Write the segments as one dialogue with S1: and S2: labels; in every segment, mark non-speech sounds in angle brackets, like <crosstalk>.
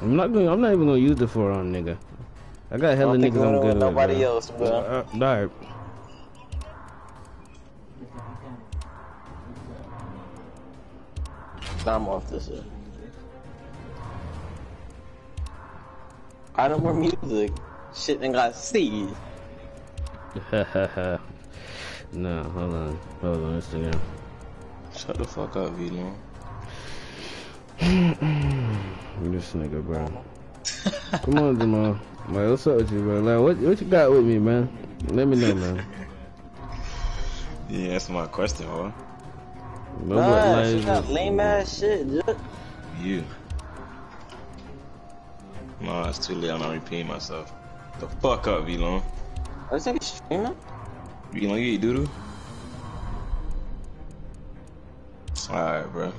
S1: I'm not going. I'm not even gonna use the forearm, nigga. I got hella
S2: I
S1: niggas I'm good with.
S2: Nobody
S1: bro.
S2: else, bro.
S1: Uh, alright.
S2: I'm off this shit. I don't more music. Shit ain't got Steve. <laughs>
S1: no, hold on. Hold on, Instagram.
S3: Shut the fuck up, Vlone. <sighs>
S1: This nigga, bro. Come on, Jamal. Man, what's up with you, bro? Like, what, what you got with me, man? Let me know, man. <laughs>
S3: Yeah, that's my question, bro.
S1: No,
S2: Nah,
S1: what,
S2: she
S1: like,
S2: got lame ass shit, dude.
S3: You. No, it's too late. I'm not repeating myself. The fuck up, Vlone.
S2: I was like streaming.
S3: Vlone, you eat doodoo? Alright, bro.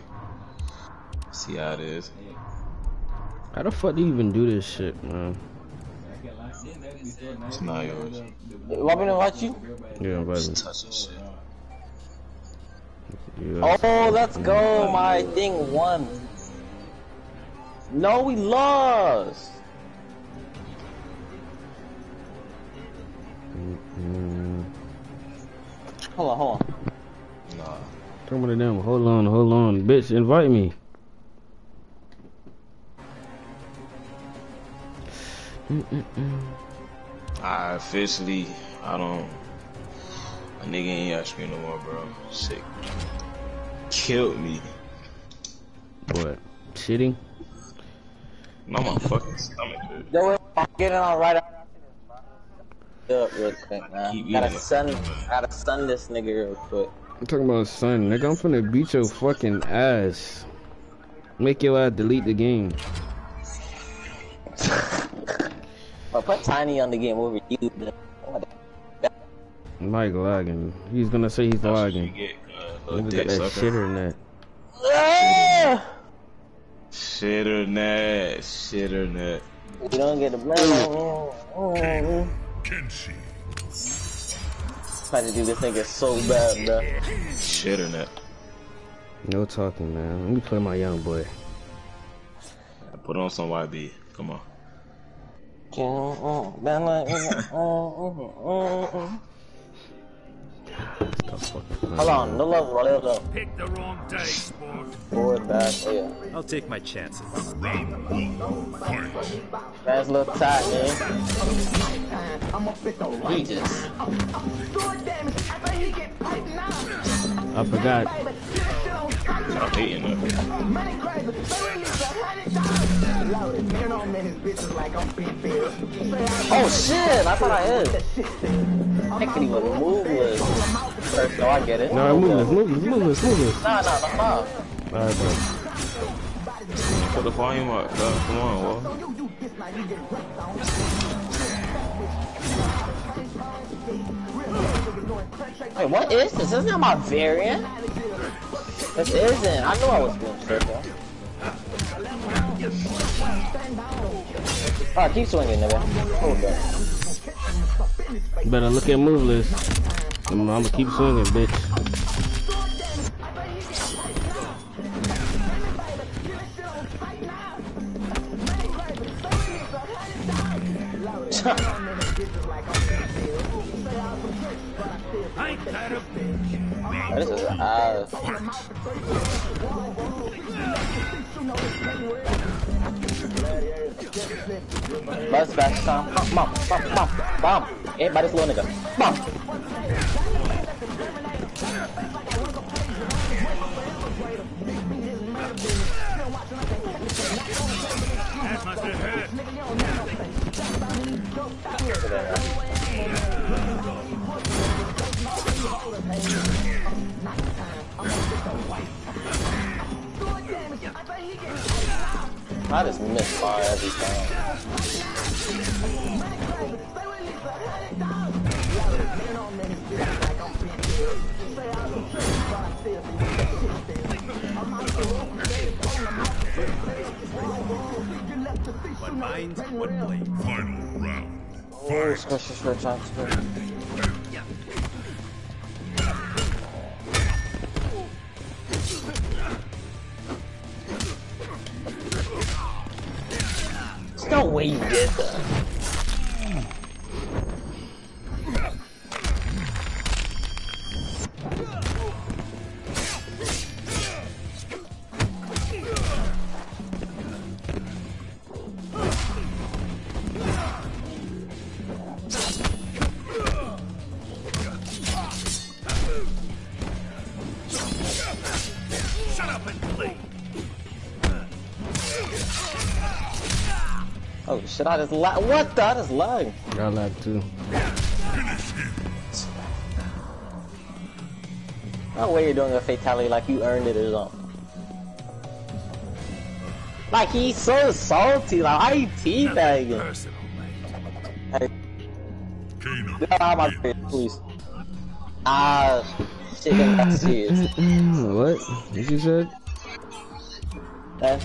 S3: See how it is.
S1: how the fuck do you even do this shit, man?
S3: It's not yours.
S2: Want me to watch you?
S1: Yeah, but
S3: Just touch this shit.
S1: yeah.
S2: Oh, let's go. My thing won. No, we lost.
S1: Mm,
S2: Hold on, hold on.
S3: Nah.
S1: come on down. Hold on, hold on, bitch. Invite me.
S3: I officially, I don't. A nigga ain't ask me no more, bro. Sick. Killed me.
S1: What? Shitting?
S3: No, my fucking stomach hurt.
S2: Yo, I'm getting on right after this, bro. Up real quick, man.
S3: Keep
S2: Gotta
S3: eating
S2: sun, gotta sun this nigga real quick.
S1: I'm talking about son, nigga. I'm finna beat your fucking ass. Make your ass delete the game.
S2: But put Tiny on the game over you. man. What the-
S1: Mike lagging. He's gonna say he's
S3: That's what you
S1: lagging.
S3: get, uh, little
S1: Nigga that
S3: sucker.
S1: shitter in that.
S2: Ah!
S3: Shitter net, shitter net.
S2: You don't get a blame.
S4: Kenshi.
S2: Trying to do this nigga so bad, bro.
S3: Shitter net.
S1: No talking, man. Let me play my young boy.
S3: Put on some YB. Come on.
S2: Hold on, no love, roll go.
S4: Pick the wrong day, sport.
S2: Forward, back, oh yeah.
S5: I'll take my chances.
S4: Round one. Fight.
S2: Guys look tight, man. Jesus.
S1: I forgot.
S3: Stop hating her.
S2: Oh shit, I thought I hit. I couldn't even move this. First, no, I get it.
S1: No, move this, move this, move this, move this.
S2: Nah, nah, nah, nah.
S1: Alright, bro.
S3: Put the volume up, bro. Come on, Wall.
S2: Wait, what is this? This is not that my variant. This isn't. I knew I was doing circle. Alright, keep swinging, nigga. Up.
S1: Better look at move list. I'm gonna keep swinging, bitch.
S2: Time. I just miss fire every time.
S5: One mind, one blade.
S4: Final round.
S2: Oh, squish, squish, squish, squish. No way you did that. Shit, I just lag. What the? I just lag.
S1: Got lag too.
S2: No way you're doing a fatality like you earned it or something. Like he's so salty. Like you teabagging?
S5: Personal, mate.
S2: Hey, get out of my face, please. Ah, shit, back serious. <laughs>
S1: what? What you said?
S2: Man,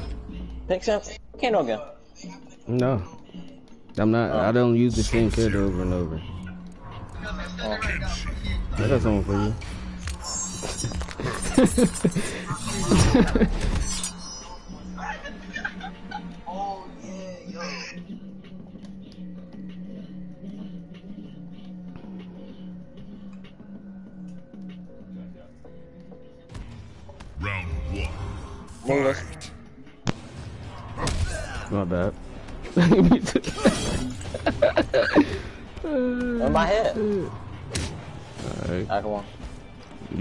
S2: pick sense. Can't again.
S1: No. I'm not. I don't use the same character over and over. I got something for you. <laughs>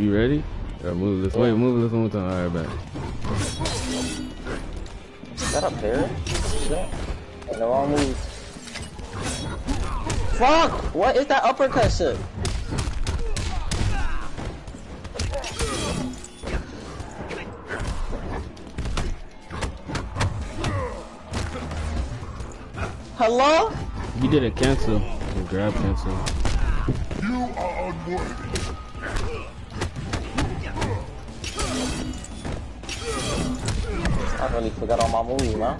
S1: You ready? Or move this. Wait, move this one more time. Alright, back.
S2: Shut up, Perry. Shit. In the wrong move. Fuck! What is that uppercut shit? Hello?
S1: You did a cancel. You grab cancel.
S4: You are unworthy.
S2: I really forgot all my moves, man.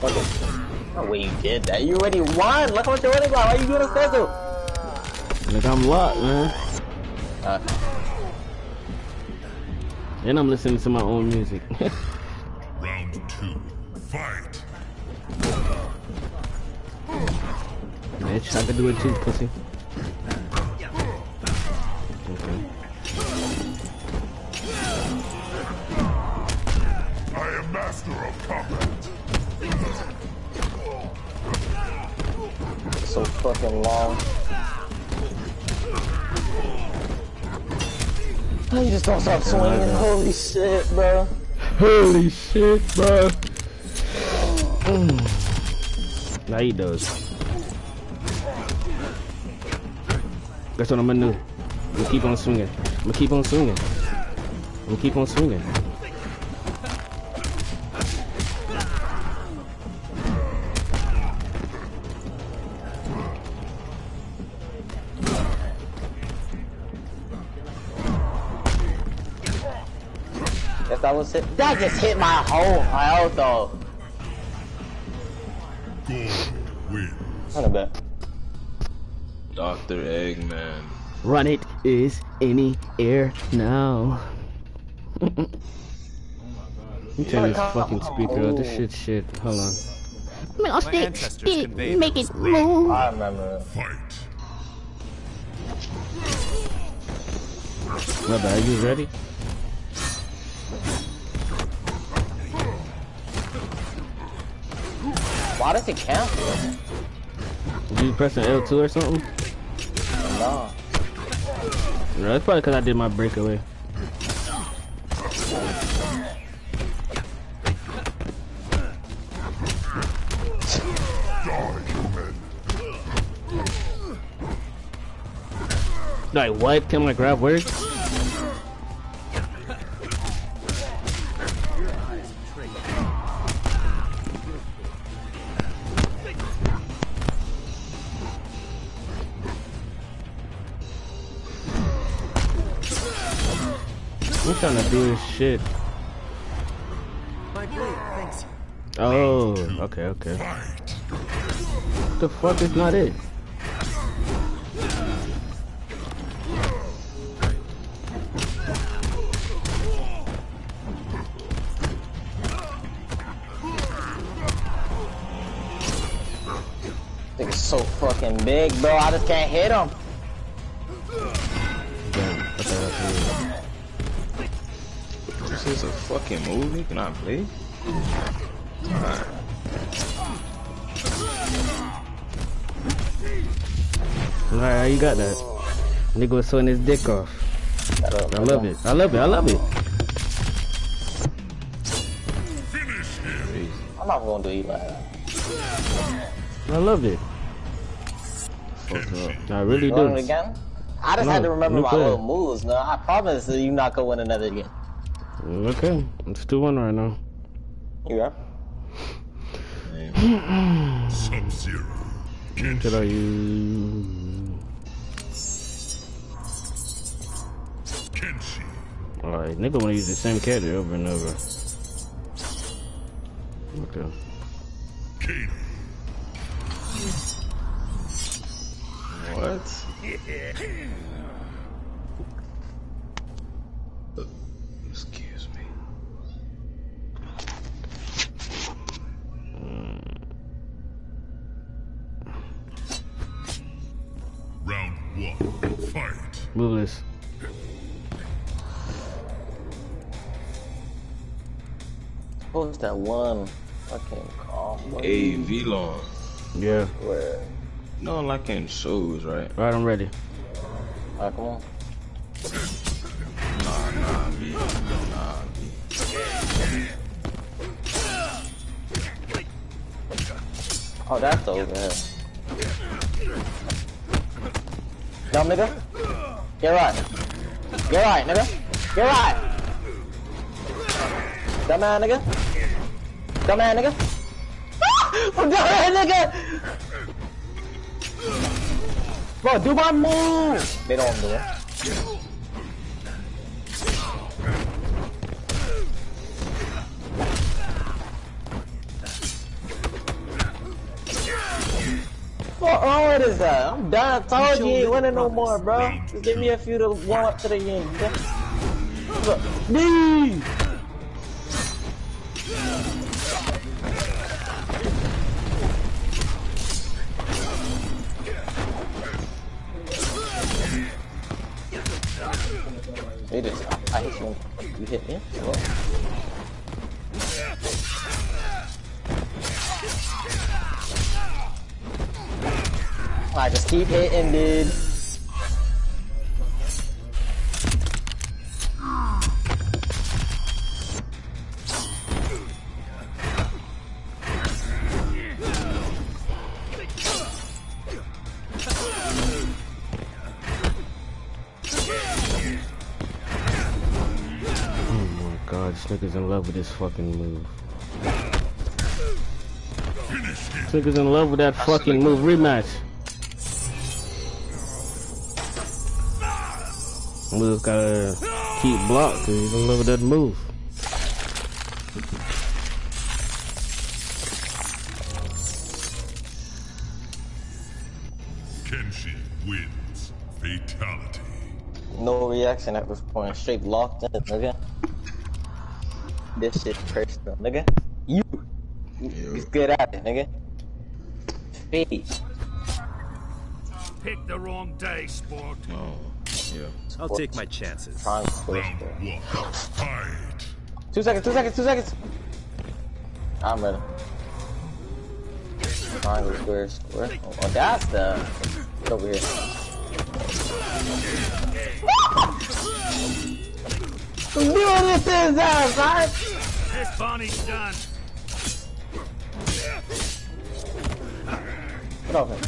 S2: Fuck it. No way you did that. You already won. Look what you're winning by. Why are you doing a special?
S1: Like I'm locked, man.
S2: Uh,
S1: And I'm listening to my own music. <laughs>
S4: Round two. Fight.
S1: Bitch, I could do it too, pussy.
S2: You don't stop swinging. Holy shit, bro.
S1: Holy shit, bro. Now he does. That's what I'm gonna do. I'm gonna keep on swinging. I'm gonna keep on swinging. I'm gonna keep on swinging.
S2: If that hit, that just hit my whole health though.
S4: Gold win.
S2: Not a bit.
S3: Dr. Eggman.
S1: Run it is any air now. <laughs> You turn this fucking speaker up. This shit shit. Hold on.
S5: My ancestors conveyed
S6: make it move.
S2: I remember it.
S4: Fight.
S1: My bad. You ready?
S2: Why does it cancel?
S1: Did you pressing L2 or something?
S2: No.
S1: No, that's probably because I did my breakaway.
S4: Die.
S1: Like, what? Can my grab work? I'm do this shit. Oh, okay, okay. What the fuck is not it?
S2: Nigga's so fucking big, bro. I just can't hit him.
S3: Is a fucking movie. Can I play? Alright.
S1: Alright, how you got that? Nigga was sewing his dick off.
S2: I
S1: love it. I love it. I love it.
S2: I'm not gonna do Eli.
S1: I love it. I really
S2: You want it
S1: do.
S2: again? I just
S1: No,
S2: had to remember my little moves. No, I promise that you not gonna win another again.
S1: Okay, it's 2 1 right now.
S2: Yeah. right?
S4: Sub-Zero.
S1: Should I use.
S4: Kenshi.
S1: Alright, nigga wanna use the same character over and over. Okay.
S4: Kano.
S3: What? Excuse
S2: What was that one fucking combo?
S3: Hey, Vlone.
S1: Yeah.
S2: Where?
S3: You know, like in shows, right?
S1: Right, I'm ready.
S2: Alright, come on.
S3: Nah, nah, V. Nah, V.
S2: Oh, that's over here. No, nigga. Get right. Get right, nigga. Get right. Dumbass nigga. Dumbass nigga. Ah! Dumbass nigga. Bro, do my move. They don't do it. What wrong is that? I'm done. I told you you ain't winning no more, bro. Just give me a few to warm up to the game. Look, I hit you. You hit me. Well, I just keep hitting, dude.
S1: Nigga's in love with this fucking move. This nigga's in love with that fucking move. Rematch. We just gotta keep blocked 'cause he's in love with that move.
S4: Kenshi wins. Fatality.
S2: No reaction at this point. Straight locked in, nigga. This shit personal, nigga. You. He's good at it, nigga. Fate.
S6: Pick the wrong day, sport.
S3: Oh, yeah.
S5: I'll take my chances.
S2: Trying to push,
S4: Round
S2: bro.
S4: one. Fight.
S2: Two seconds, two seconds, two seconds. I'm ready. Triangle, square, square. Oh, oh that's the. It's over here. <laughs> This to his right?
S6: This Bonnie's done.
S2: Get off him.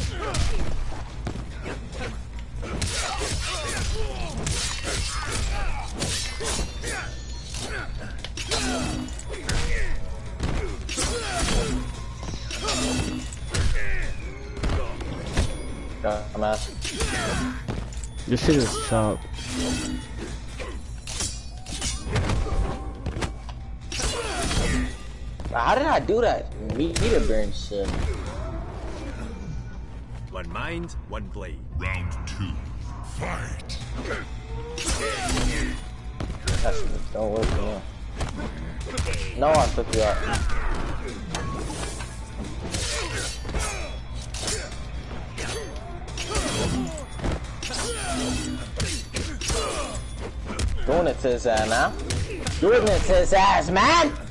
S2: Dumbass.
S1: This shit is chop.
S2: How did I do that? Meter burn shit.
S5: One mind, one blade.
S4: Round two. Fight.
S2: That's, don't work. No, I took you out. Doing it to his ass now. Doing it to his ass, man!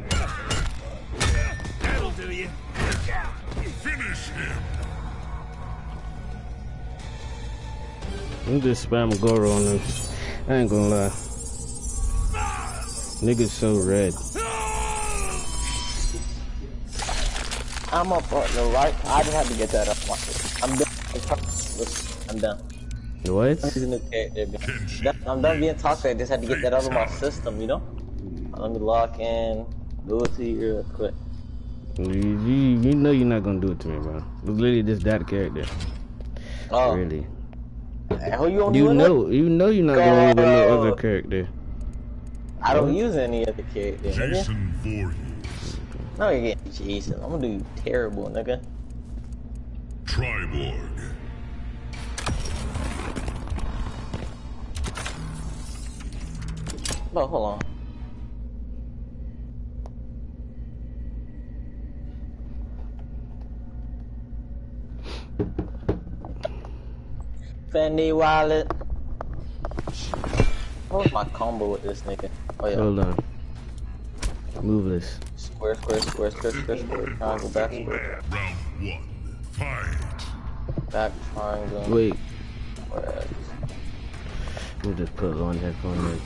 S1: I'm just spamming Goro on them. I ain't gonna lie. Niggas so red.
S2: I'm up on the right. I just had to get that up. I'm done. I'm done.
S1: What?
S2: I'm using this character. man. I'm done being toxic. I just had to get that out of my system, you know? Let me lock in. Do it to you real quick.
S1: You, you, you know you're not gonna do it to me, bro. It's literally just that character.
S2: Oh,
S1: Really.
S2: And who you on
S1: You
S2: doing
S1: know, you know you're not going with no
S2: Go.
S1: other character.
S2: I don't use any other character, nigga.
S4: Jason Voorhees.
S2: No, you're getting Jason. I'm gonna do you terrible, nigga.
S4: Triborg.
S2: But hold on. Fendi wallet. What was my combo with this nigga? Oh yeah.
S1: Hold on. Move this.
S2: Square, square, square, square, square, square, triangle, back, square,
S4: Round one. Fight.
S2: back, triangle,
S1: Wait,
S2: square.
S1: we'll just put on headphone in.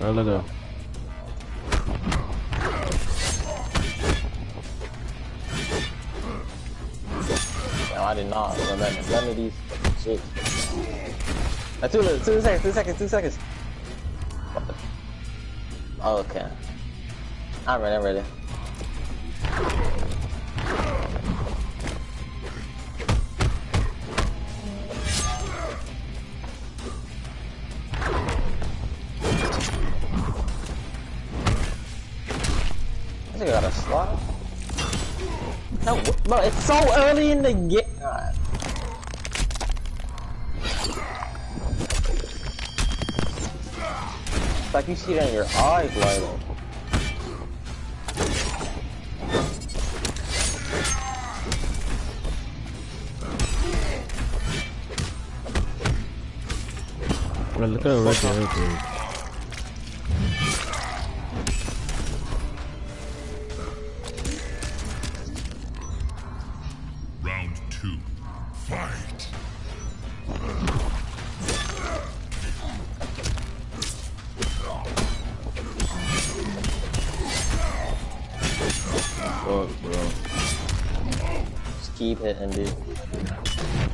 S1: Alright, let go.
S2: I did not remember none of these shit. Uh, two, two seconds, two seconds, two seconds. Okay. I'm ready, I'm ready. I got a slot. No, bro, it's so early in the game. Like you see it in your eyes,
S1: Lilo. Look
S4: at the
S3: red arrow,
S2: dude. Keep hitting, dude.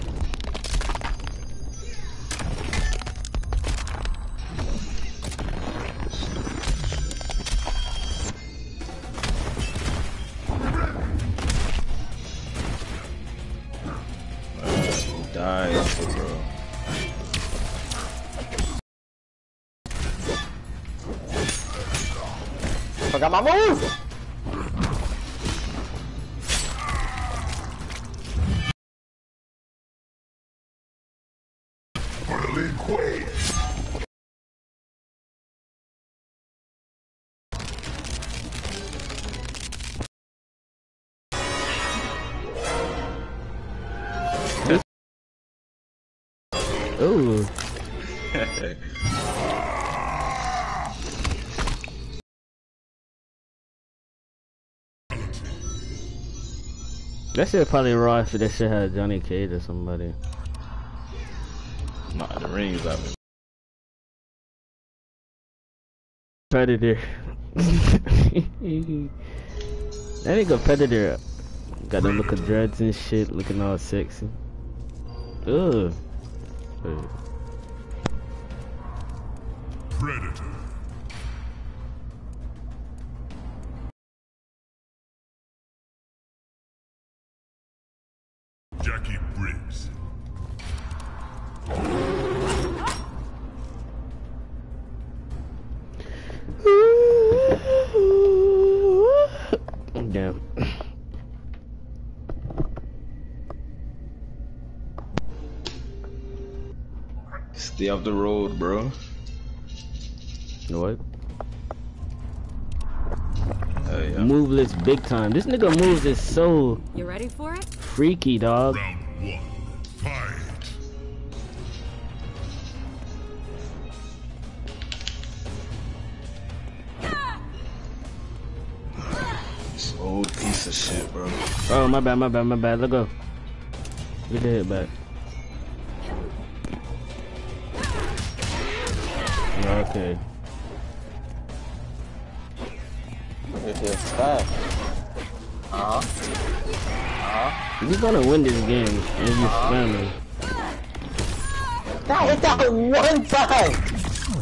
S1: That shit probably raw if that shit had Johnny Cage or somebody.
S3: Nah, the rings out.
S1: Predator. <laughs> that nigga Predator got the look of dreads and shit, looking all sexy. Ugh. Ugh.
S4: Predator. Jacqui Briggs.
S3: Stay off the road, bro.
S1: You know what?
S3: Hell yeah.
S1: Moveless big time. This nigga moves is so
S7: You ready for it?
S1: freaky, dog.
S4: Round one. Fight.
S3: This old piece of shit, bro.
S1: Oh, my bad, my bad, my bad. Let go. Get the hit back. Okay.
S2: This is fast. Uh-huh.
S1: You're gonna win this game if you spamming.
S2: I hit that one time!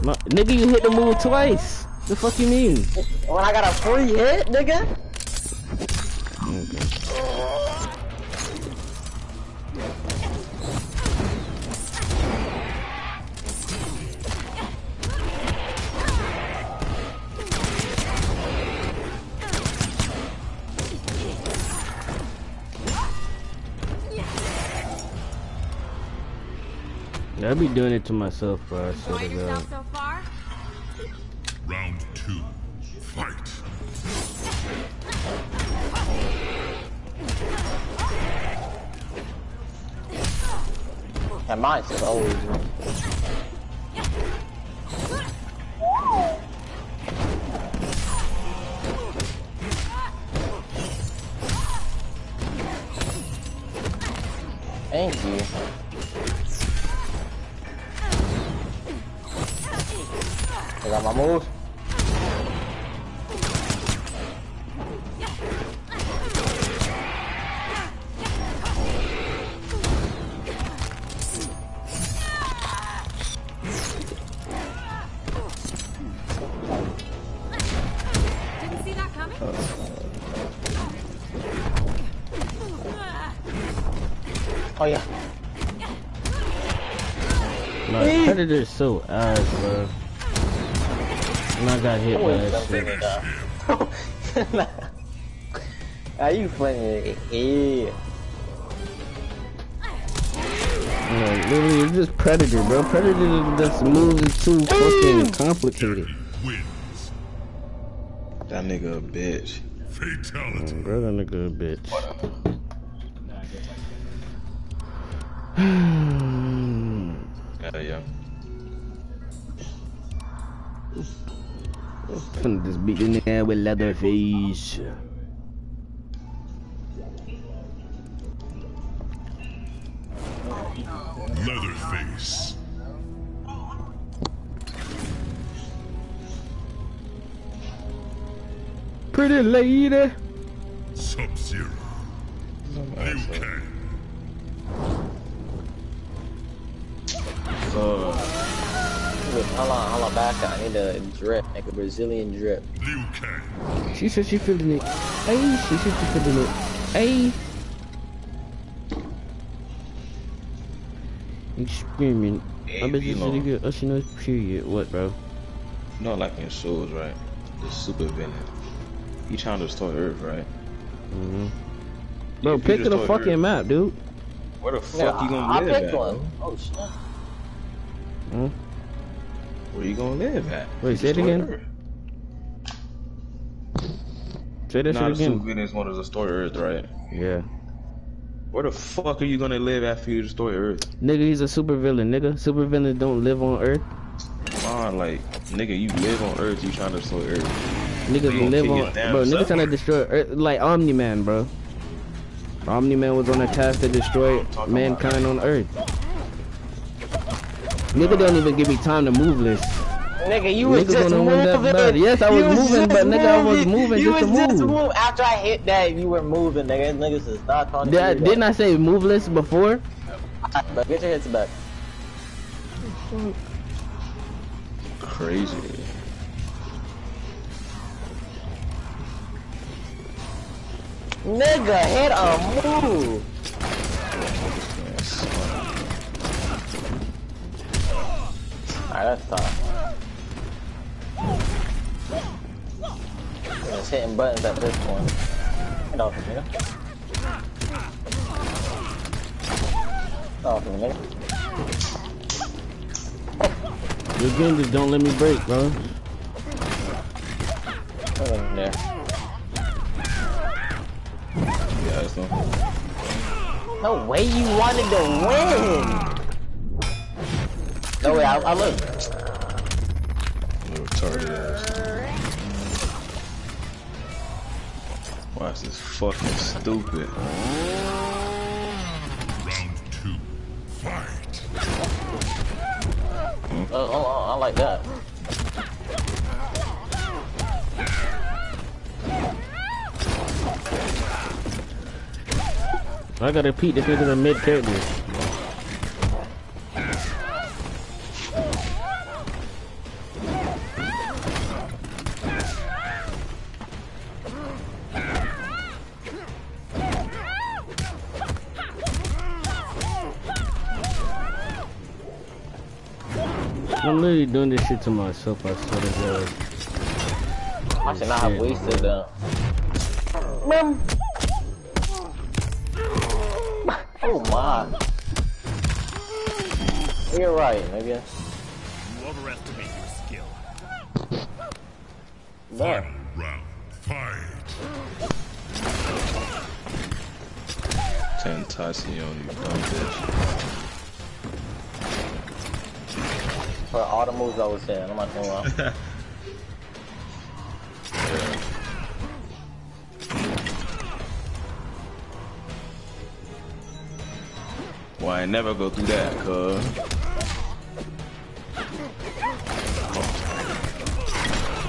S1: My, nigga, you hit the move twice. The fuck you mean?
S2: When I got a free hit, nigga?
S1: Yeah, I be doing it to myself, bro. I swear to God.
S7: so far?
S4: Round two. Fight.
S2: And mine's so easy. Thank you. I got my moves.
S7: Didn't see that coming?
S2: Oh yeah.
S1: No, Predator's so ass, bro. And I got hit by that shit. <laughs>
S2: Are you funny? Yeah.
S1: Like, literally, it's just Predator, bro. Predator just moves is too fucking complicated.
S3: That nigga a bitch.
S4: Fatality.
S1: Bro, that nigga a bitch. <sighs>
S3: Hell yeah.
S1: Finna just beat the nigga with Leatherface.
S4: Leatherface.
S1: Pretty lady.
S4: Sub-Zero. Liu Kang.
S3: Uh,
S2: Hold on, hold on, back up. I need a drip, like a Brazilian drip.
S4: Liu Kang.
S1: She said she feeling it. Hey, she said she feeling it. Hey. You screaming. I bet you
S3: Hey,
S1: said you
S3: Velo.
S1: get us in a period. What, bro?
S3: you know, like in shows, right? The super villain. He trying to destroy Earth, right?
S1: Mm-hmm. Bro,
S3: If
S1: pick the fucking
S3: Earth,
S1: map, dude.
S3: Where the fuck
S2: Yeah,
S3: you gonna
S2: I, I picked
S3: at?
S2: one.
S3: bro?
S2: Oh shit.
S1: Hmm?
S3: Where you gonna live at?
S1: Wait, say it again. Say that
S3: Nah,
S1: shit again.
S3: villains want to destroy Earth, right?
S1: Yeah.
S3: Where the fuck are you gonna live after you destroy Earth?
S1: Nigga, he's a super villain, nigga. Super villains don't live on Earth.
S3: Come on, like, nigga, you live on Earth, you trying to destroy Earth.
S1: Niggas
S3: You
S1: live on, bro. Niggas trying to destroy Earth, like Omni Man, bro. Omni Man was on a task to destroy mankind on Earth. Nigga don't even give me time to move this.
S2: Nigga, you was just
S1: gonna win that
S2: moving.
S1: Yes, I
S2: You
S1: was moving, but nigga, I was moving
S2: you
S1: just to
S2: was just
S1: move.
S2: move. After I hit that, you were moving, nigga. Niggas just stop talking
S1: Did I,
S2: to you.
S1: didn't I say moveless before?
S2: But get your hits back.
S3: Crazy.
S2: Nigga, hit a move. Alright, that's tough. Just hitting buttons at this point. Get off me, nigga. Get off me, nigga.
S1: Your game just don't let me break, bro.
S2: Put him there.
S3: Yeah, it's no.
S2: No way you wanted to win! No way, I, I look.
S3: Little retarded ass. Why is this fucking stupid?
S4: Round two. Fight.
S2: Oh, oh, oh, I like that.
S1: I gotta repeat this nigga's a mid character. I'm doing this shit to myself, I swear to God.
S2: I should not have wasted that. Man. Oh my. You're right, maybe.
S5: You overestimate your skill.
S2: There.
S4: Final round. Fight.
S3: Tentacion, you dumb bitch.
S2: For all the moves I was saying, I'm not gonna lie. <laughs>
S3: Why I never go through that, cuz.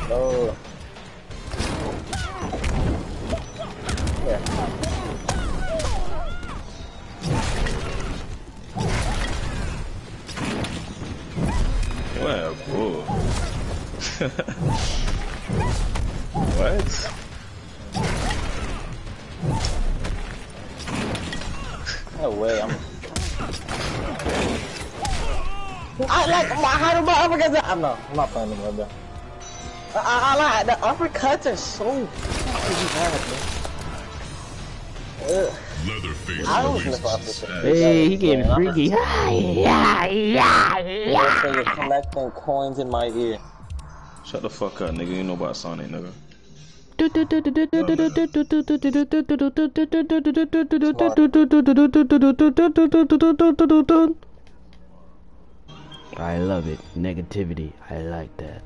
S2: No.
S3: What?
S2: No way, I'm. I like my how about uppercuts. I'm not. I'm not playing anymore, bro. I, I, I like the uppercuts are so fucking bad, man. Ugh.
S4: Leatherface
S2: I was
S4: wastes
S2: gonna
S4: his
S2: fuck.
S1: Hey, he getting
S2: Yeah, I'm-
S1: freaky.
S2: This thing is collecting coins in my ear.
S3: Shut the fuck up, nigga. You know about Sonic, nigga.
S1: I love it. Negativity. I like that.